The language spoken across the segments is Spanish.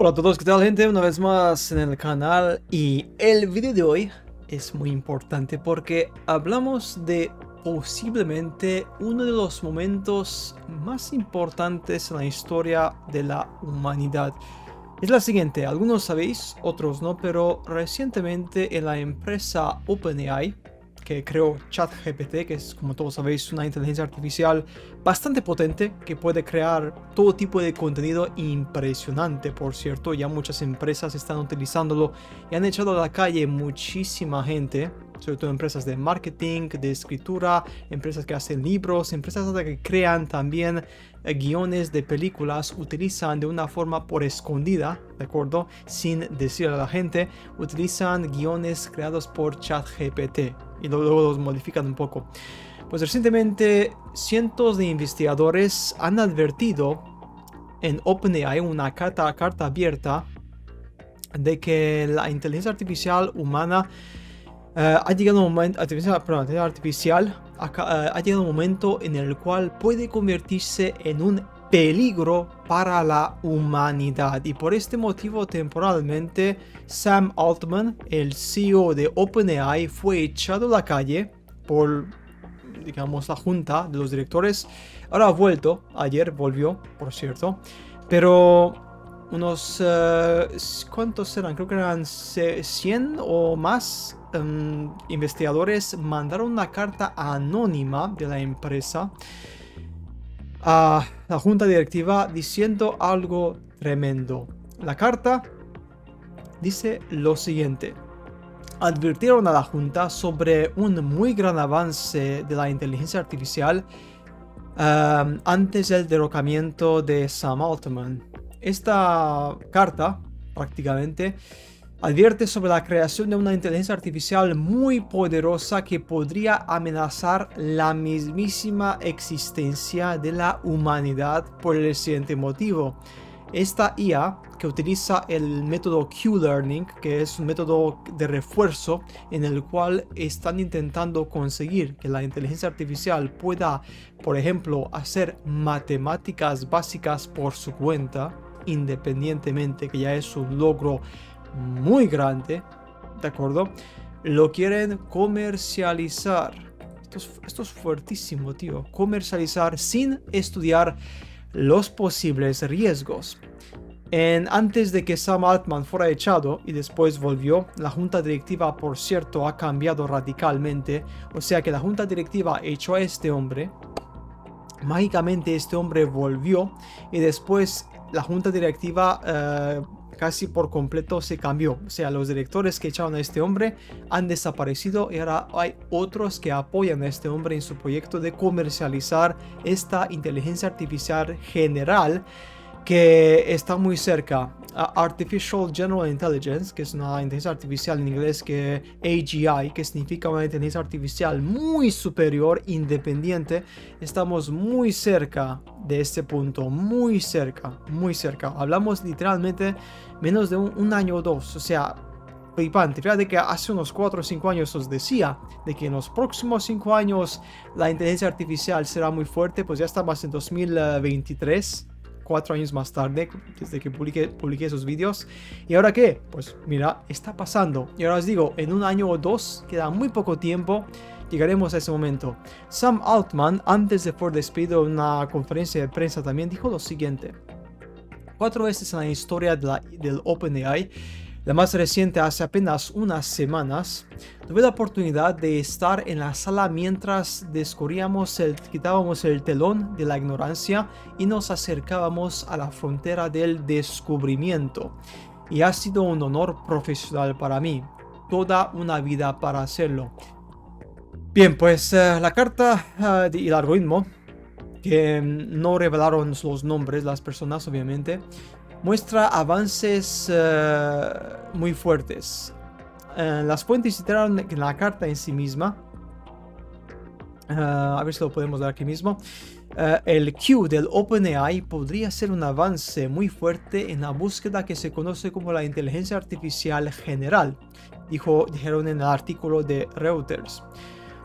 Hola a todos, ¿qué tal gente? Una vez más en el canal y el video de hoy es muy importante porque hablamos de posiblemente uno de los momentos más importantes en la historia de la humanidad. Es la siguiente, algunos sabéis, otros no, pero recientemente en la empresa OpenAI que creó ChatGPT, que es como todos sabéis una inteligencia artificial bastante potente que puede crear todo tipo de contenido impresionante, por cierto, ya muchas empresas están utilizándolo y han echado a la calle muchísima gente, sobre todo empresas de marketing, de escritura, empresas que hacen libros, empresas que crean también eh, guiones de películas, utilizan de una forma por escondida, ¿de acuerdo? Sin decirle a la gente, utilizan guiones creados por ChatGPT y luego los modifican un poco. Pues recientemente cientos de investigadores han advertido en OpenAI una carta, carta abierta de que la inteligencia artificial humana ha llegado un momento, artificial, artificial eh, ha llegado un momento en el cual puede convertirse en un peligro para la humanidad y por este motivo temporalmente Sam Altman, el CEO de OpenAI, fue echado a la calle por digamos la junta de los directores. Ahora ha vuelto, ayer volvió, por cierto, pero unos uh, ¿cuántos eran? Creo que eran 100 o más um, investigadores mandaron una carta anónima de la empresa a la junta directiva diciendo algo tremendo. La carta dice lo siguiente. Advirtieron a la junta sobre un muy gran avance de la inteligencia artificial um, antes del derrocamiento de Sam Altman. Esta carta prácticamente advierte sobre la creación de una inteligencia artificial muy poderosa que podría amenazar la mismísima existencia de la humanidad por el siguiente motivo. Esta IA, que utiliza el método Q-Learning, que es un método de refuerzo en el cual están intentando conseguir que la inteligencia artificial pueda, por ejemplo, hacer matemáticas básicas por su cuenta, independientemente que ya es un logro muy grande, ¿de acuerdo? Lo quieren comercializar. Esto es, fuertísimo, tío. Comercializar sin estudiar los posibles riesgos. En, antes de que Sam Altman fuera echado y después volvió, la junta directiva, por cierto, ha cambiado radicalmente. O sea que la junta directiva echó a este hombre. Mágicamente este hombre volvió y después la junta directiva eh, casi por completo se cambió. O sea, los directores que echaron a este hombre han desaparecido y ahora hay otros que apoyan a este hombre en su proyecto de comercializar esta inteligencia artificial general que está muy cerca. Artificial General Intelligence, que es una inteligencia artificial en inglés que AGI, que significa una inteligencia artificial muy superior, independiente. Estamos muy cerca de este punto, muy cerca, muy cerca. Hablamos literalmente menos de un, año o dos, o sea, flipante. Fíjate que hace unos 4 o 5 años os decía de que en los próximos 5 años la inteligencia artificial será muy fuerte, pues ya estamos en 2023 cuatro años más tarde, desde que publiqué, publiqué esos vídeos. ¿Y ahora qué? Pues mira, está pasando. Y ahora os digo, en un año o dos, queda muy poco tiempo, llegaremos a ese momento. Sam Altman, antes de ser despedido en una conferencia de prensa, también dijo lo siguiente. Cuatro veces en la historia de la, del OpenAI, la más reciente hace apenas unas semanas, tuve la oportunidad de estar en la sala mientras descubríamos quitábamos el telón de la ignorancia y nos acercábamos a la frontera del descubrimiento. Y ha sido un honor profesional para mí, toda una vida para hacerlo. Bien, pues eh, la carta uh, y el algoritmo, que mm, no revelaron los nombres, las personas obviamente, muestra avances eh, muy fuertes. Eh, las fuentes citaron en la carta en sí misma. Eh, a ver si lo podemos dar aquí mismo. el Q del OpenAI podría ser un avance muy fuerte en la búsqueda que se conoce como la inteligencia artificial general, dijo, dijeron en el artículo de Reuters.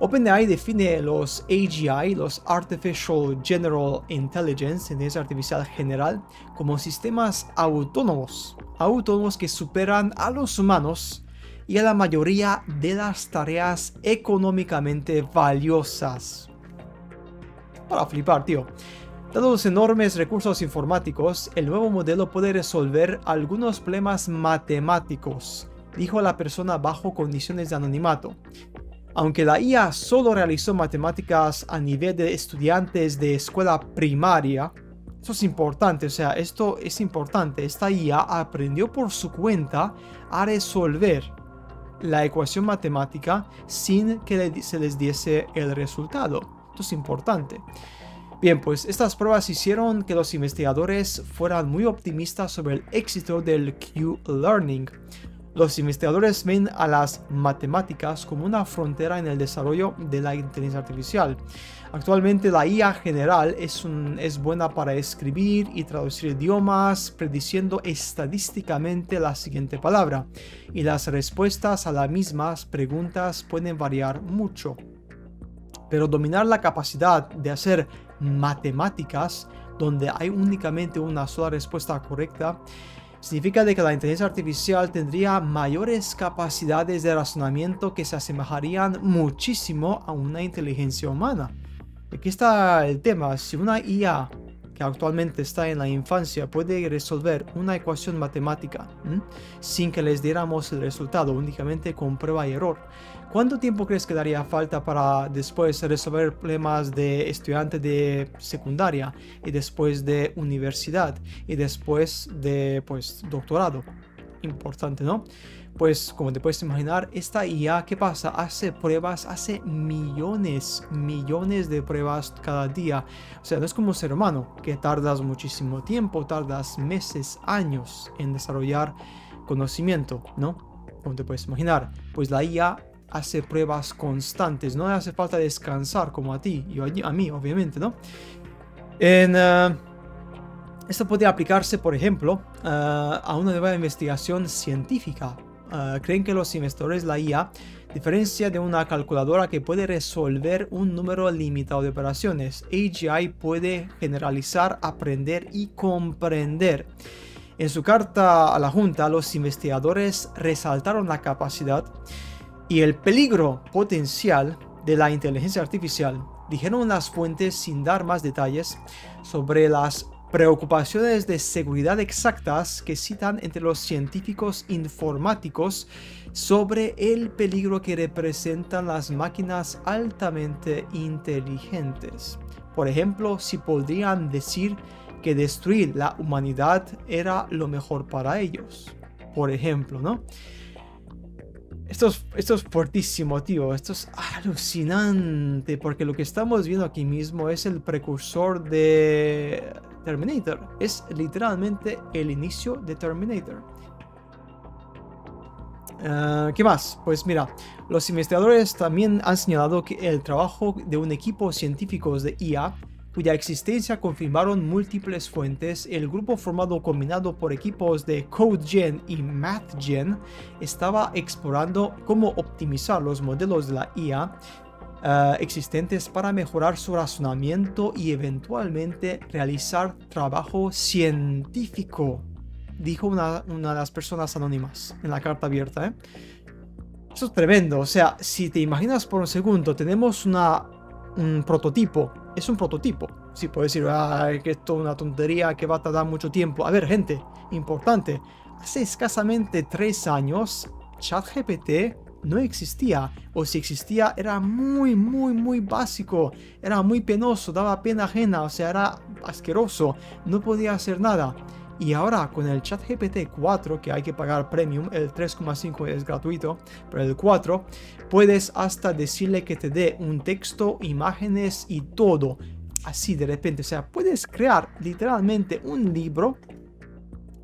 OpenAI define los AGI, los Artificial General Intelligence, inteligencia artificial general, como sistemas autónomos, autónomos que superan a los humanos y a la mayoría de las tareas económicamente valiosas. Para flipar, tío. Dado los enormes recursos informáticos, el nuevo modelo puede resolver algunos problemas matemáticos, dijo la persona bajo condiciones de anonimato. Aunque la IA solo realizó matemáticas a nivel de estudiantes de escuela primaria, eso es importante, o sea, esto es importante. Esta IA aprendió por su cuenta a resolver la ecuación matemática sin que se les diese el resultado. Esto es importante. Bien, pues estas pruebas hicieron que los investigadores fueran muy optimistas sobre el éxito del Q-Learning. Los investigadores ven a las matemáticas como una frontera en el desarrollo de la inteligencia artificial. Actualmente la IA general es, es buena para escribir y traducir idiomas, prediciendo estadísticamente la siguiente palabra, y las respuestas a las mismas preguntas pueden variar mucho. Pero dominar la capacidad de hacer matemáticas, donde hay únicamente una sola respuesta correcta, significa de que la inteligencia artificial tendría mayores capacidades de razonamiento que se asemejarían muchísimo a una inteligencia humana. Aquí está el tema, si una IA que actualmente está en la infancia puede resolver una ecuación matemática sin que les diéramos el resultado, únicamente con prueba y error. ¿Cuánto tiempo crees que daría falta para después resolver problemas de estudiante de secundaria y después de universidad y después de pues doctorado? Importante, ¿no? Pues como te puedes imaginar, esta IA, ¿qué pasa? Hace pruebas, hace millones, millones de pruebas cada día. O sea, no es como un ser humano, que tardas muchísimo tiempo, tardas meses, años en desarrollar conocimiento, ¿no? Como te puedes imaginar, pues la IA hace pruebas constantes, no hace falta descansar como a ti y a mí, obviamente, ¿no? En, eh, esto puede aplicarse, por ejemplo, eh, a una nueva investigación científica. Eh, creen que los investigadores la IA diferencia de una calculadora que puede resolver un número limitado de operaciones. AGI puede generalizar, aprender y comprender. En su carta a la Junta, los investigadores resaltaron la capacidad y el peligro potencial de la inteligencia artificial, dijeron las fuentes sin dar más detalles sobre las preocupaciones de seguridad exactas que citan entre los científicos informáticos sobre el peligro que representan las máquinas altamente inteligentes. Por ejemplo, si podrían decir que destruir la humanidad era lo mejor para ellos. Por ejemplo, ¿no? Esto es, fuertísimo, tío. Esto es alucinante. Porque lo que estamos viendo aquí mismo es el precursor de Terminator. Es literalmente el inicio de Terminator. Ah, ¿Qué más? Pues mira, los investigadores también han señalado que el trabajo de un equipo científico de IA cuya existencia confirmaron múltiples fuentes, el grupo formado combinado por equipos de CodeGen y MathGen estaba explorando cómo optimizar los modelos de la IA eh, existentes para mejorar su razonamiento y eventualmente realizar trabajo científico, dijo una, una de las personas anónimas en la carta abierta. ¿eh? Eso es tremendo, o sea, si te imaginas por un segundo, tenemos un prototipo. Es un prototipo. Si puedes decir, que esto es una tontería que va a tardar mucho tiempo. A ver, gente, importante. Hace escasamente tres años, ChatGPT no existía. O si existía, era muy, muy, muy básico. Era muy penoso, daba pena ajena, o sea, era asqueroso. No podía hacer nada. Y ahora con el chat GPT 4, que hay que pagar premium, el 3,5 es gratuito, pero el 4, puedes hasta decirle que te dé un texto, imágenes y todo. Así de repente, o sea, puedes crear literalmente un libro,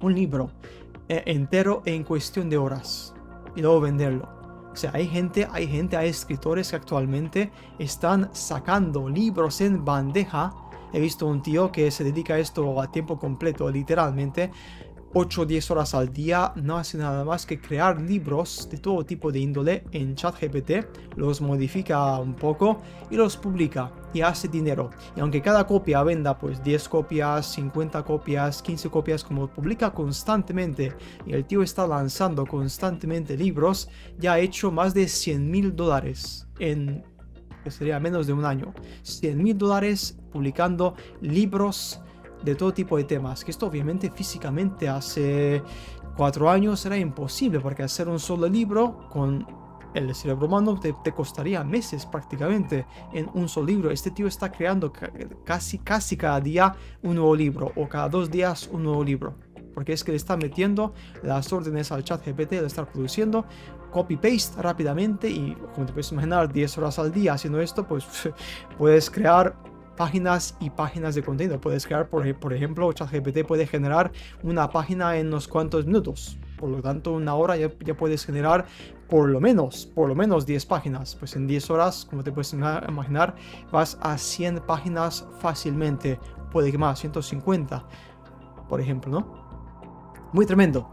un libro eh, entero en cuestión de horas y luego venderlo. O sea, hay gente, hay gente, hay escritores que actualmente están sacando libros en bandeja He visto un tío que se dedica a esto a tiempo completo, literalmente. 8 o 10 horas al día, no hace nada más que crear libros de todo tipo de índole en ChatGPT, los modifica un poco y los publica y hace dinero. Y aunque cada copia venda pues 10 copias, 50 copias, 15 copias, como publica constantemente y el tío está lanzando constantemente libros, ya ha hecho más de 100 mil dólares en que sería menos de un año. 100 mil dólares publicando libros de todo tipo de temas. Que esto obviamente físicamente hace cuatro años era imposible porque hacer un solo libro con el cerebro humano te, costaría meses prácticamente en un solo libro. Este tío está creando casi, casi cada día un nuevo libro o cada dos días un nuevo libro. Porque es que le está metiendo las órdenes al chat GPT, le está produciendo copy-paste rápidamente y como te puedes imaginar 10 horas al día haciendo esto, pues puedes crear páginas y páginas de contenido. Puedes crear, por, por ejemplo, ChatGPT puede generar una página en unos cuantos minutos. Por lo tanto, una hora ya, ya, puedes generar por lo menos, por lo menos 10 páginas. Pues en 10 horas, como te puedes imaginar, vas a 100 páginas fácilmente. Puede que más, 150, por ejemplo, ¿no? Muy tremendo.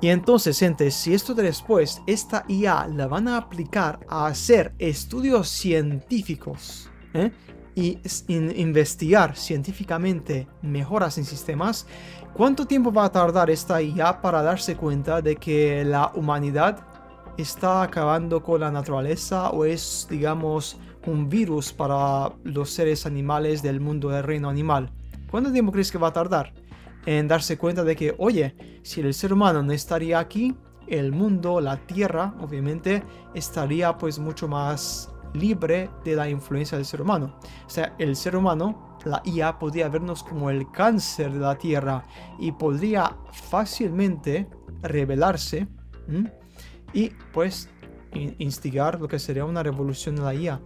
Y entonces, gente, si esto de después, esta IA la van a aplicar a hacer estudios científicos, ¿eh? Y investigar científicamente mejoras en sistemas, ¿cuánto tiempo va a tardar esta IA para darse cuenta de que la humanidad está acabando con la naturaleza o es, digamos, un virus para los seres animales del mundo del reino animal? ¿Cuánto tiempo crees que va a tardar en darse cuenta de que, oye, si el ser humano no estaría aquí, el mundo, la tierra, obviamente, estaría pues mucho más libre de la influencia del ser humano. O sea, el ser humano, la IA, podría vernos como el cáncer de la Tierra y podría fácilmente rebelarse y pues instigar lo que sería una revolución de la IA.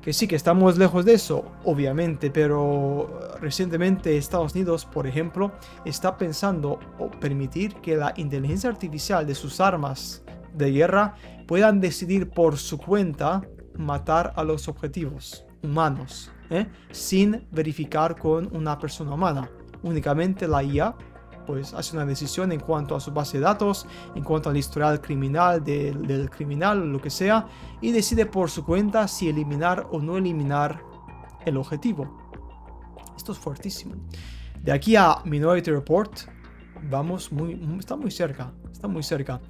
Que sí, que estamos lejos de eso, obviamente, pero recientemente Estados Unidos, por ejemplo, está pensando o permitir que la inteligencia artificial de sus armas de guerra puedan decidir por su cuenta matar a los objetivos humanos ¿eh? sin verificar con una persona humana. Únicamente la IA pues hace una decisión en cuanto a su base de datos, en cuanto al historial criminal del criminal lo que sea, y decide por su cuenta si eliminar o no eliminar el objetivo. Esto es fuertísimo. De aquí a Minority Report, vamos muy, está muy cerca, está muy cerca.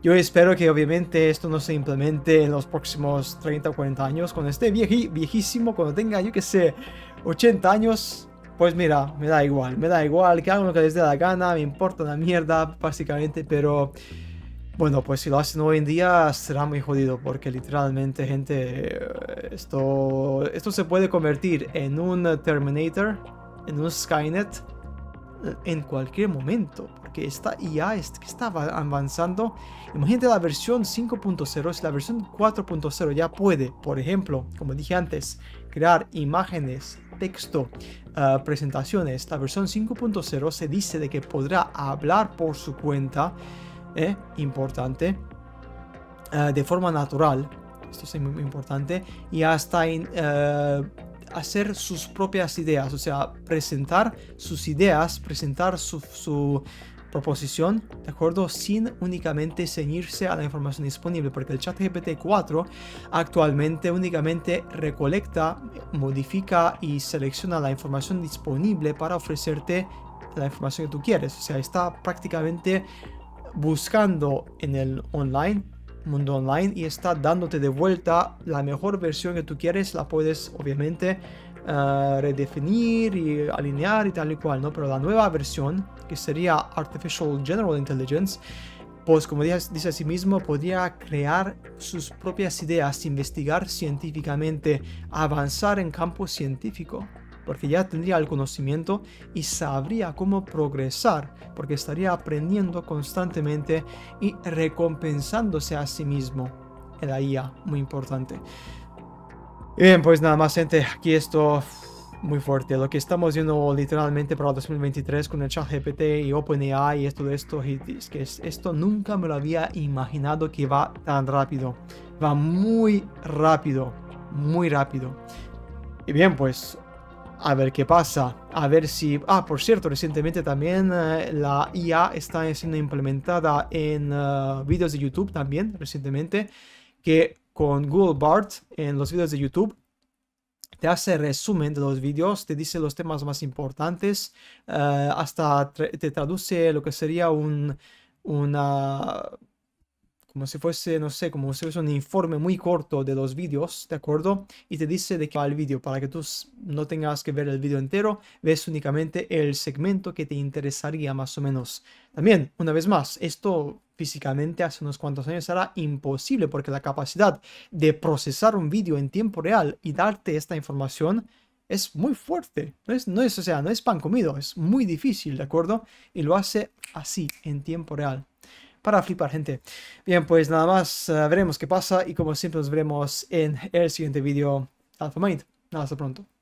Yo espero que obviamente esto no se implemente en los próximos 30 o 40 años. Cuando esté viejísimo, cuando tenga, yo que sé, 80 años, pues mira, me da igual, me da igual, que hagan lo que les dé la gana, me importa una mierda, básicamente, pero... Bueno, pues si lo hacen hoy en día será muy jodido porque literalmente, gente, esto, esto se puede convertir en un Terminator, en un Skynet, en cualquier momento, porque esta IA está avanzando. Imagínate la versión 5.0, si la versión 4.0 ya puede, por ejemplo, como dije antes, crear imágenes, texto, ah, presentaciones. La versión 5.0 se dice de que podrá hablar por su cuenta, eh, importante, ah, de forma natural. Esto es muy, importante. Y hasta en, hacer sus propias ideas, o sea, presentar sus ideas, presentar su, proposición, ¿de acuerdo? Sin únicamente ceñirse a la información disponible, porque el chat GPT-4 actualmente únicamente recolecta, modifica y selecciona la información disponible para ofrecerte la información que tú quieres. O sea, está prácticamente buscando en el online mundo online y está dándote de vuelta la mejor versión que tú quieres. La puedes obviamente uh, redefinir y alinear y tal y cual, ¿no? Pero la nueva versión, que sería Artificial General Intelligence, pues como dice, a sí mismo, podría crear sus propias ideas, investigar científicamente, avanzar en campo científico porque ya tendría el conocimiento y sabría cómo progresar, porque estaría aprendiendo constantemente y recompensándose a sí mismo. El IA, muy importante. Bien, pues nada más, gente, aquí esto muy fuerte. Lo que estamos viendo literalmente para 2023 con el chat GPT y OpenAI y esto de esto, es que esto nunca me lo había imaginado que va tan rápido. Va muy rápido, muy rápido. Y bien, pues a ver qué pasa. A ver si... Ah, por cierto, recientemente también eh, la IA está siendo implementada en uh, vídeos de YouTube también, recientemente, que con Google Bart en los vídeos de YouTube te hace resumen de los vídeos, te dice los temas más importantes, uh, hasta te traduce lo que sería un, una como si fuese, no sé, como si fuese un informe muy corto de los vídeos, ¿de acuerdo? Y te dice de qué va el vídeo, para que tú no tengas que ver el vídeo entero, ves únicamente el segmento que te interesaría más o menos. También, una vez más, esto físicamente hace unos cuantos años era imposible porque la capacidad de procesar un vídeo en tiempo real y darte esta información es muy fuerte. No es, no es, o sea, no es pan comido, es muy difícil, ¿de acuerdo? Y lo hace así, en tiempo real para flipar, gente. Bien, pues nada más, eh, veremos qué pasa y como siempre nos veremos en el siguiente vídeo. Alpha Mind. Hasta pronto.